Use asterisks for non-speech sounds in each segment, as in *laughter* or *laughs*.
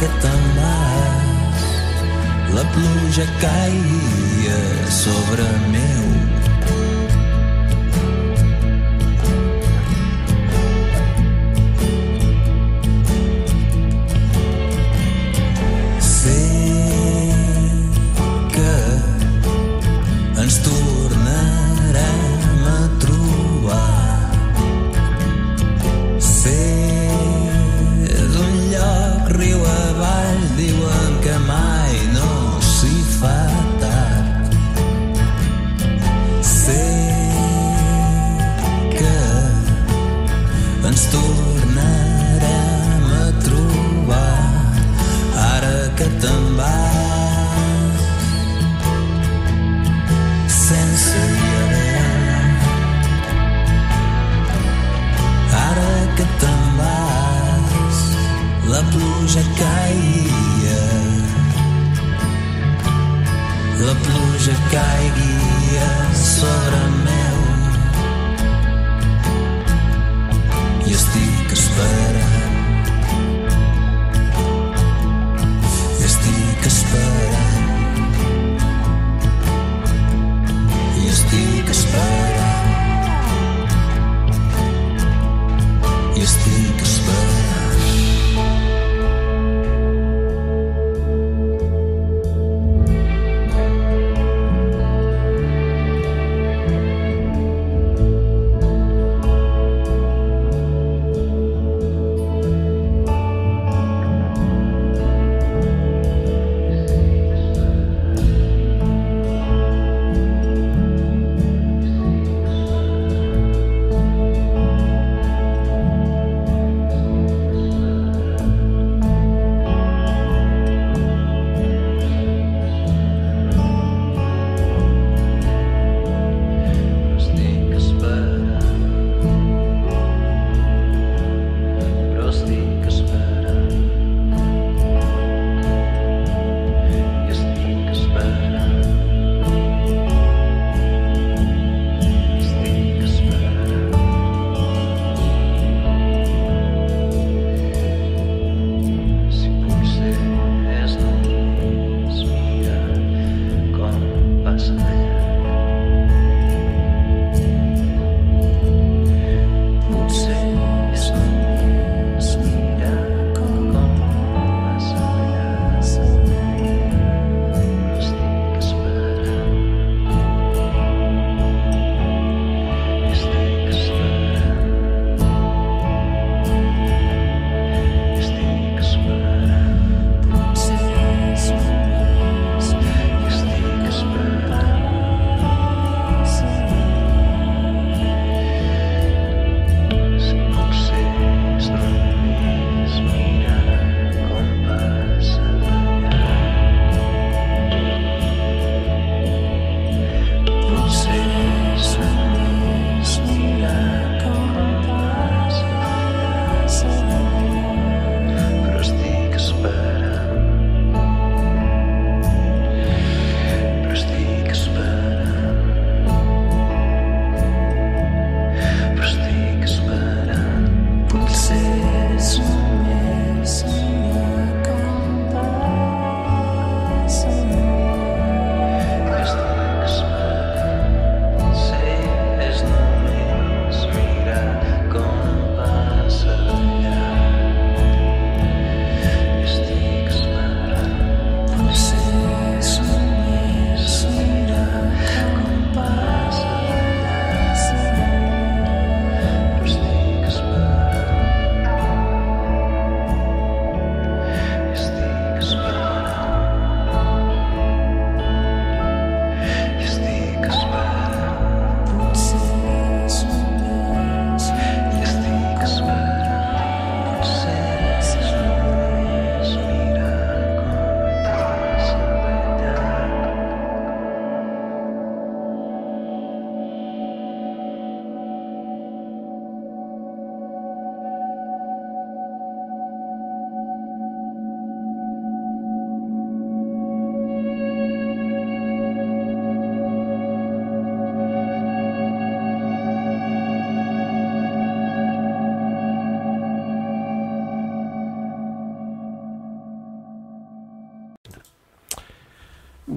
que te'n vas. La pluja caia sobre meu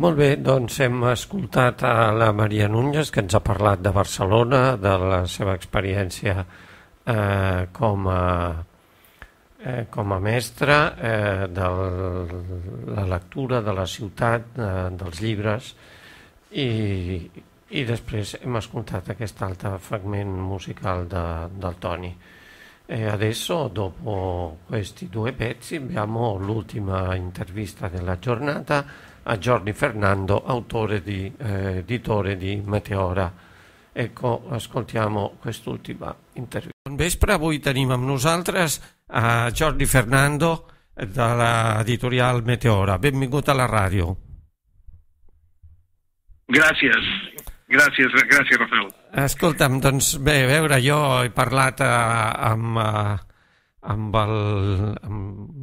Molt bé, doncs hem escoltat a la Maria Núñez que ens ha parlat de Barcelona, de la seva experiència eh, com a eh, com a mestre eh, de la lectura de la ciutat, eh, dels llibres i, i després hem escoltat aquest altre fragment musical de, del Toni. E adesso, dopo questi due pezzi, abbiamo l'ultima intervista della giornata a Giorni Fernando, autore di, eh, editore di Meteora. Ecco, ascoltiamo quest'ultima intervista. Bon vespre, avui tenim amb nosaltres a Jordi Fernando de l'editorial Meteora. Benvingut a la ràdio. Gràcies, gràcies, gràcies, Rafael. Escolta'm, doncs bé, a veure, jo he parlat eh, amb, eh, amb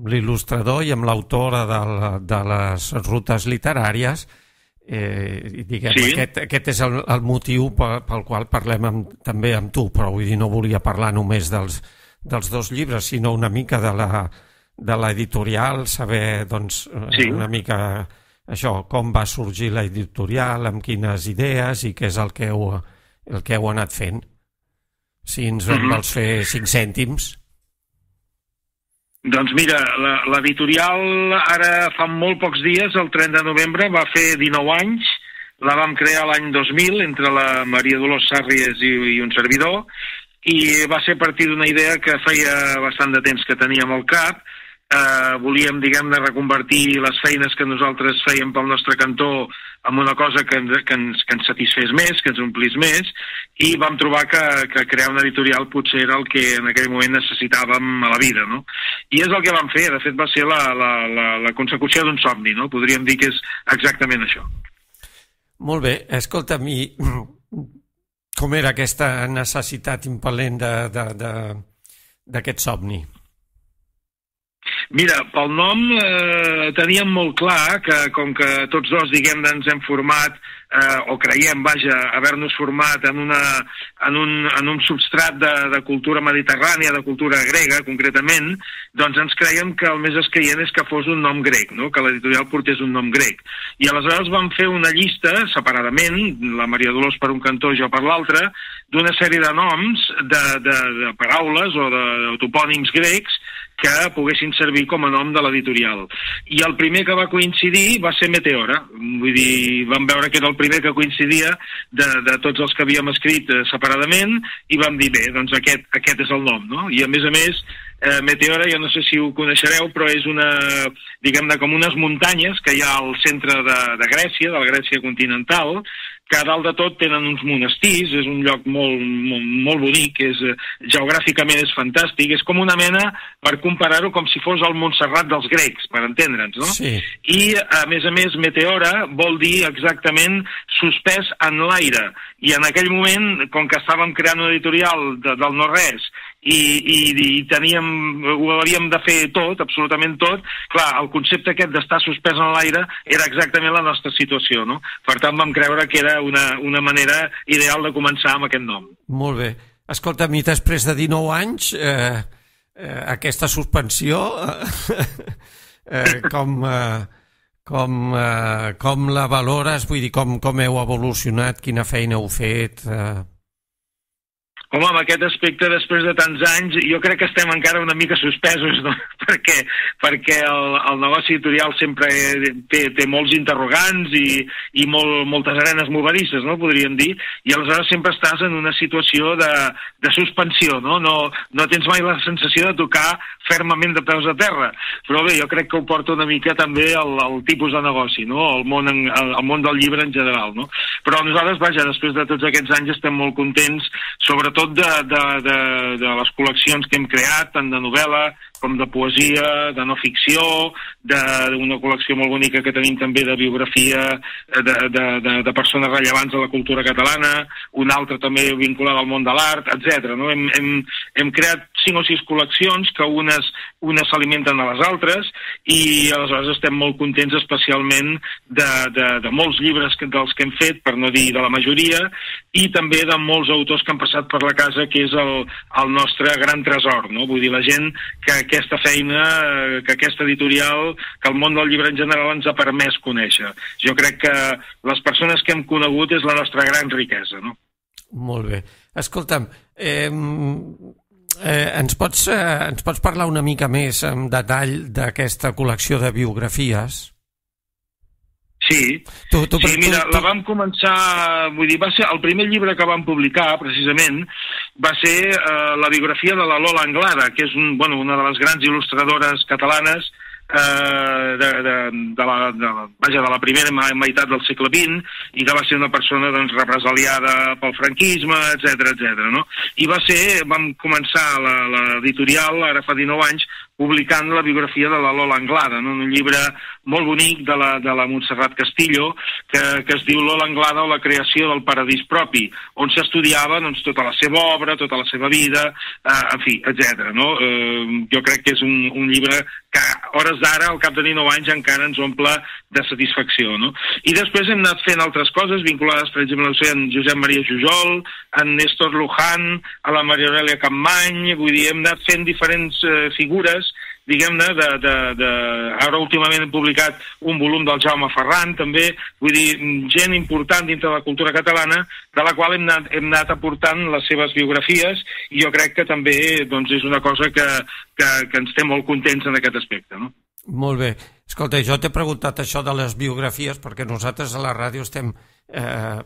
l'il·lustrador i amb l'autora de, la- de les rutes literàries eh, i diguem, Sí. aquest, aquest és el, el motiu pel, pel qual parlem amb, també amb tu, però vull dir, no volia parlar només dels, dels dos llibres, sinó una mica de la de l'editorial, saber doncs, Sí. una mica això, com va sorgir l'editorial, amb quines idees i què és el que heu, el que heu anat fent. Si ens en Mhm. vols fer cinc cèntims. Doncs mira, l'editorial ara fa molt pocs dies, el 30 de novembre, va fer 19 anys, la vam crear l'any 2000 entre la Maria Dolors Sàrries i, i un servidor, i va ser a partir d'una idea que feia bastant de temps que teníem al cap, eh, volíem, diguem-ne, reconvertir les feines que nosaltres fèiem pel nostre cantó en una cosa que que ens, que ens satisfés més, que ens omplís més, i vam trobar que, que crear una editorial potser era el que en aquell moment necessitàvem a la vida, no? I és el que vam fer, de fet va ser la, la, la, la consecució d'un somni, no? Podríem dir que és exactament això. Molt bé, escolta'm, i com era aquesta necessitat impel·lent d'aquest somni? Mira, pel nom eh, teníem molt clar que com que tots dos, diguem ens hem format eh, o creiem, vaja, haver-nos format en, una, en, un, en un substrat de, de cultura mediterrània, de cultura grega, concretament, doncs ens creiem que el més escaient és que fos un nom grec, no? que l'editorial portés un nom grec. I aleshores vam fer una llista, separadament, la Maria Dolors per un cantó, jo per l'altre, d'una sèrie de noms, de, de, de paraules o de, de topònims grecs que poguessin servir com a nom de l'editorial. I el primer que va coincidir va ser Meteora. Vull dir, vam veure que era el primer que coincidia de, de tots els que havíem escrit eh, separadament i vam dir, bé, doncs aquest, aquest és el nom, no? I a més a més, eh, Meteora, jo no sé si ho coneixereu, però és una, diguem-ne, com unes muntanyes que hi ha al centre de, de Grècia, de la Grècia continental, que a dalt de tot tenen uns monestirs, és un lloc molt, molt, molt bonic, és, eh, geogràficament és fantàstic, és com una mena, per comparar-ho, com si fos el Montserrat dels grecs, per entendre'ns, no? Sí. I, a més a més, meteora vol dir exactament suspès en l'aire. I en aquell moment, com que estàvem creant una editorial de, del no-res i, i, i teníem, ho havíem de fer tot, absolutament tot, clar, el concepte aquest d'estar suspès en l'aire era exactament la nostra situació, no? Per tant, vam creure que era una, una manera ideal de començar amb aquest nom. Molt bé. Escolta'm, i després de 19 anys, eh, eh, aquesta suspensió, eh, *laughs* eh, com, eh, com, eh, com la valores? Vull dir, com, com heu evolucionat, quina feina heu fet? Eh, Home, amb aquest aspecte, després de tants anys, jo crec que estem encara una mica suspesos, no? *laughs* perquè, perquè el, el negoci editorial sempre té, té molts interrogants i, i molt, moltes arenes movedisses, no? podríem dir, i aleshores sempre estàs en una situació de, de suspensió, no? no? No tens mai la sensació de tocar fermament de peus a terra, però bé, jo crec que ho porta una mica també el, el tipus de negoci, no? el, món en, el, el món del llibre en general. No? Però nosaltres, vaja, després de tots aquests anys estem molt contents, sobretot de, de, de, de les col·leccions que hem creat, tant de novel·la com de poesia, de no ficció, d'una col·lecció molt bonica que tenim també de biografia eh, de, de, de, de persones rellevants de la cultura catalana, una altra també vinculada al món de l'art, etc. No? Hem, hem, hem creat cinc o sis col·leccions que unes unes s'alimenten de les altres i aleshores estem molt contents especialment de, de, de molts llibres que, dels que hem fet, per no dir de la majoria, i també de molts autors que han passat per la casa, que és el, el nostre gran tresor, no? Vull dir, la gent que aquesta feina, eh, que aquesta editorial, que el món del llibre en general ens ha permès conèixer. Jo crec que les persones que hem conegut és la nostra gran riquesa, no? Molt bé. Escolta'm, eh, eh, ens, pots, eh, ens pots parlar una mica més en detall d'aquesta col·lecció de biografies? Sí, Tu- tu- sí tu- mira, tu- la vam començar, vull dir, va ser el primer llibre que vam publicar, precisament, va ser eh, la biografia de la Lola Anglada, que és un, bueno, una de les grans il·lustradores catalanes eh, de, de, de, la, de, la, vaja, de la primera meitat del segle XX i que va ser una persona doncs, represaliada pel franquisme, etc etc. no? I va ser, vam començar l'editorial, ara fa 19 anys, publicant la biografia de la Lola Anglada, no? un llibre molt bonic de la, de la Montserrat Castillo, que, que es diu Lola Anglada o la creació del paradís propi, on s'estudiava doncs, tota la seva obra, tota la seva vida, eh, en fi, etc. No? Eh, jo crec que és un, un llibre que hores d'ara, al cap de 19 anys, encara ens omple de satisfacció. No? I després hem anat fent altres coses vinculades, per exemple, no sé, en Josep Maria Jujol, en Néstor Luján, a la Maria Aurelia Campmany, vull dir, hem anat fent diferents eh, figures diguem-ne, de, de, de... ara últimament hem publicat un volum del Jaume Ferran, també, vull dir, gent important dintre de la cultura catalana, de la qual hem anat, hem anat aportant les seves biografies, i jo crec que també doncs, és una cosa que, que, que ens té molt contents en aquest aspecte. No? Molt bé. Escolta, jo t'he preguntat això de les biografies perquè nosaltres a la ràdio estem, eh,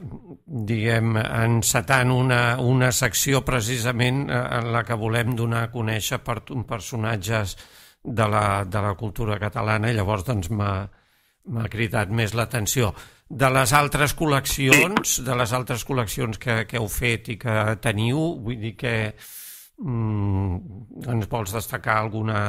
diguem, encetant una, una secció precisament eh, en la que volem donar a conèixer per, personatges de la, de la cultura catalana i llavors doncs m'ha m'ha cridat més l'atenció. De les altres col·leccions, de les altres col·leccions que, que heu fet i que teniu, vull dir que mm, ens vols destacar alguna,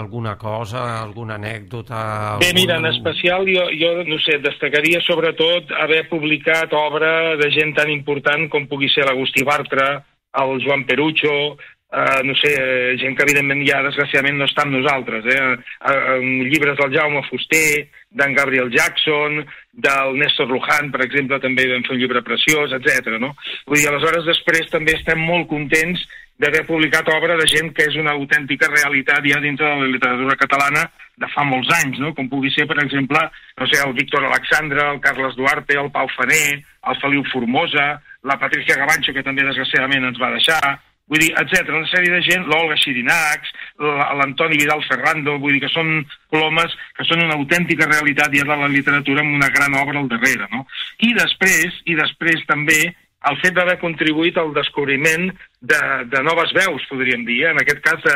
alguna cosa, alguna anècdota? Bé, mira, en especial jo, jo, no sé, destacaria sobretot haver publicat obra de gent tan important com pugui ser l'Agustí Bartra, el Joan Perucho, eh, no sé, eh, gent que evidentment ja desgraciadament no està amb nosaltres, eh? eh, eh llibres del Jaume Fuster, d'en Gabriel Jackson, del Néstor Luján, per exemple, també vam fer un llibre preciós, etc. no? Vull dir, aleshores després també estem molt contents d'haver publicat obra de gent que és una autèntica realitat ja dintre de la literatura catalana de fa molts anys, no? com pugui ser, per exemple, no sé, el Víctor Alexandre, el Carles Duarte, el Pau Faner, el Feliu Formosa, la Patricia Gavancho, que també desgraciadament ens va deixar, vull dir, etc. una sèrie de gent, l'Olga Xirinacs, la- l'Antoni Vidal Ferrando, vull dir que són plomes que són una autèntica realitat ja de la literatura amb una gran obra al darrere, no? I després, i després també, el fet d'haver contribuït al descobriment de, de noves veus, podríem dir, eh? en aquest cas de,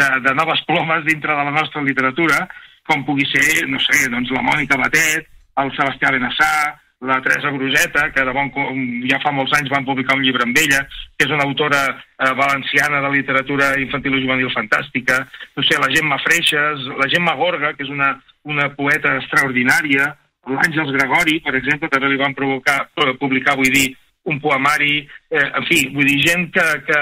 de, de noves plomes dintre de la nostra literatura, com pugui ser, no sé, doncs la Mònica Batet, el Sebastià Benassar, la Teresa Groseta, que de bon, ja fa molts anys van publicar un llibre amb ella, que és una autora eh, valenciana de literatura infantil i juvenil fantàstica, no sé, la Gemma Freixas, la Gemma Gorga, que és una, una poeta extraordinària, l'Àngels Gregori, per exemple, també li van provocar, eh, publicar, vull dir, un poemari, eh, en fi, vull dir, gent que, que,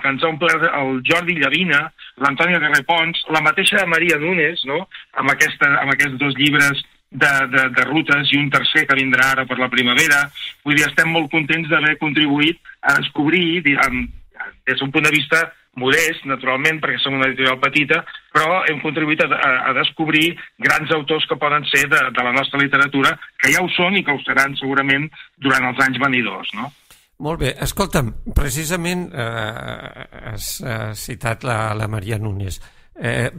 que ens ha omplert el Jordi Llavina, l'Antònia Guerrer Pons, la mateixa Maria Nunes, no?, amb, aquesta, amb aquests dos llibres de, de, de rutes i un tercer que vindrà ara per la primavera. Vull dir, estem molt contents d'haver contribuït a descobrir, des d'un punt de vista modest, naturalment, perquè som una editorial petita, però hem contribuït a, a, a descobrir grans autors que poden ser de, de la nostra literatura, que ja ho són i que ho seran segurament durant els anys venidors, no? Molt bé, escolta'm, precisament eh, has eh, citat la, la Maria Núñez. Eh,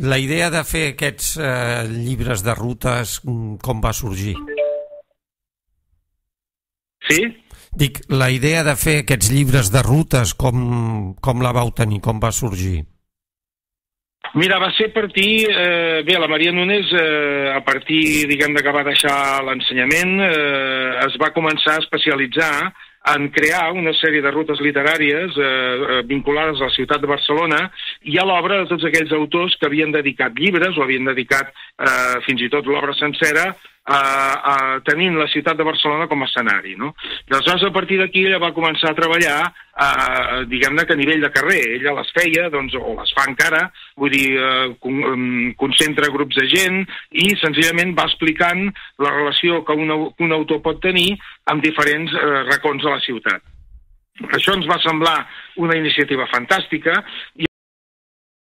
la idea de fer aquests eh, llibres de rutes, mm, com va sorgir? Sí? Dic, la idea de fer aquests llibres de rutes, com, com la vau tenir, com va sorgir? Mira, va ser a partir... Eh, bé, la Maria Núñez, eh, a partir, diguem, de que va deixar l'ensenyament, eh, es va començar a especialitzar en crear una sèrie de rutes literàries eh, eh, vinculades a la ciutat de Barcelona i a l'obra de tots aquells autors que havien dedicat llibres o havien dedicat eh, fins i tot l'obra sencera eh, eh, tenint la ciutat de Barcelona com a escenari. No? I aleshores, a partir d'aquí, ella va començar a treballar, eh, diguem-ne que a nivell de carrer. Ella les feia, doncs, o les fa encara, vull dir, eh, con, concentra grups de gent i senzillament va explicant la relació que un, un autor pot tenir amb diferents eh, racons de la ciutat. Això ens va semblar una iniciativa fantàstica i